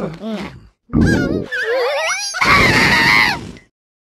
Mm.